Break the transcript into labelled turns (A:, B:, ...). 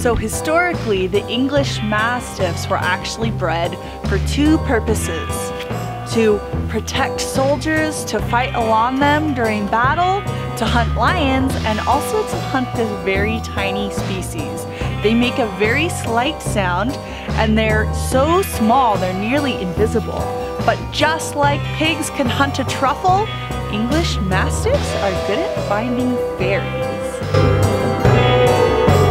A: So historically, the English Mastiffs were actually bred for two purposes. To protect soldiers, to fight along them during battle, to hunt lions, and also to hunt this very tiny species. They make a very slight sound and they're so small they're nearly invisible. But just like pigs can hunt a truffle, English Mastiffs are good at finding fairies.